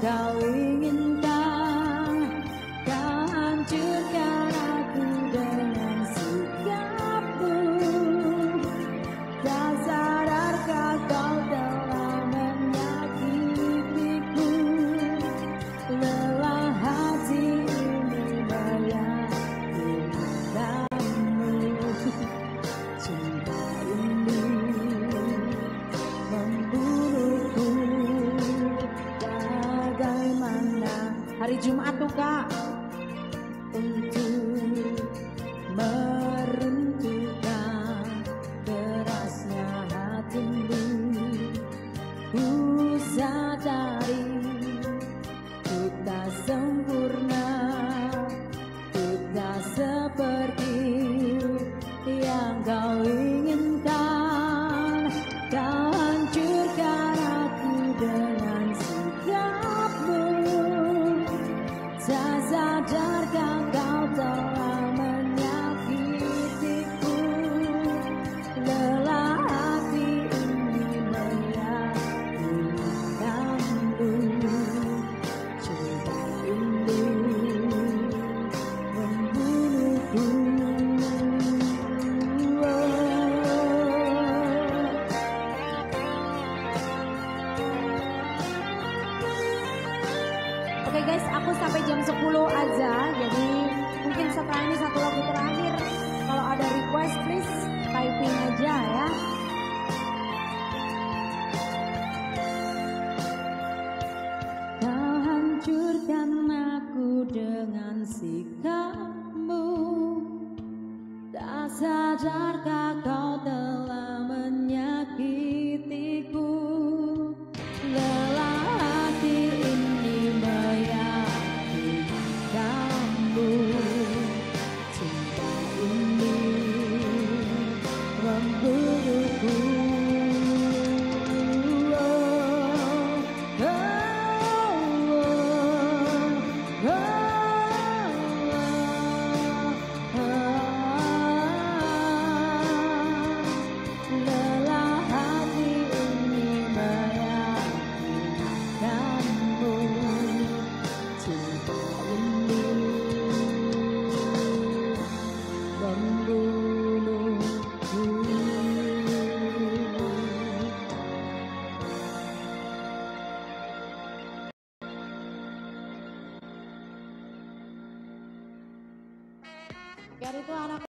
Tao. hari Jumat tuh kak. Untuk meruntuhkan derasnya hatimu ku sadari kita sempurna kita seperti yang kau Oke guys, aku sampai jam 10 aja. Jadi mungkin setelah ini satu lagu terakhir. Kalau ada request please typing aja ya. Kau hancurkan aku dengan sikapmu Tak sadarkan Biar itu anak